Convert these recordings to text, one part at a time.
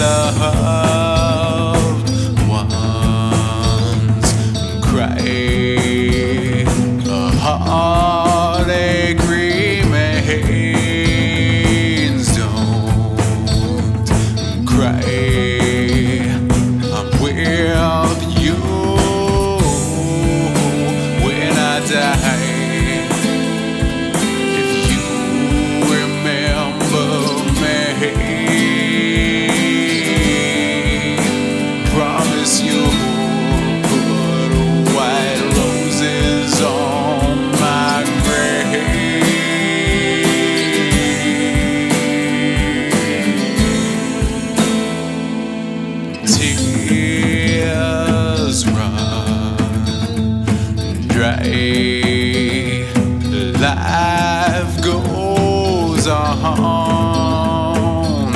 loved ones cry a heartache remains. Don't cry. I'm with you. When I die. life goes on.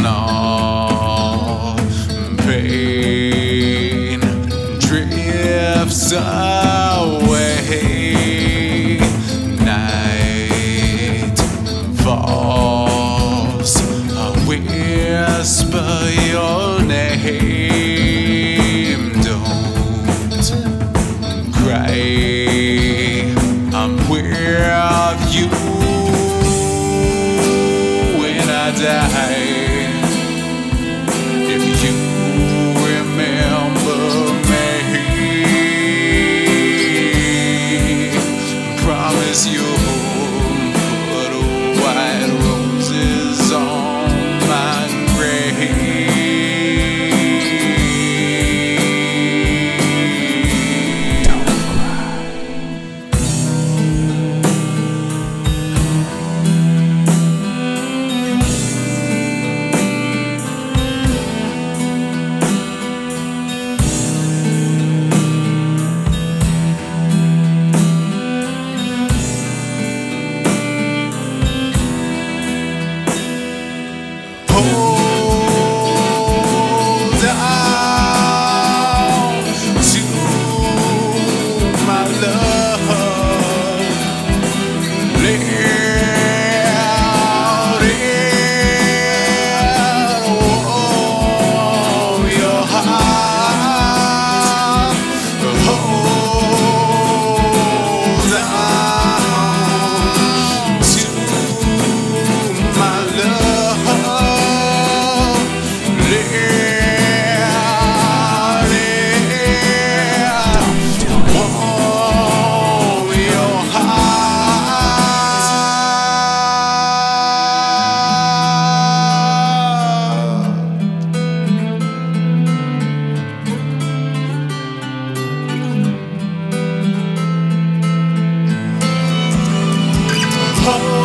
All pain drifts away. Night falls. I whisper your name. die. home.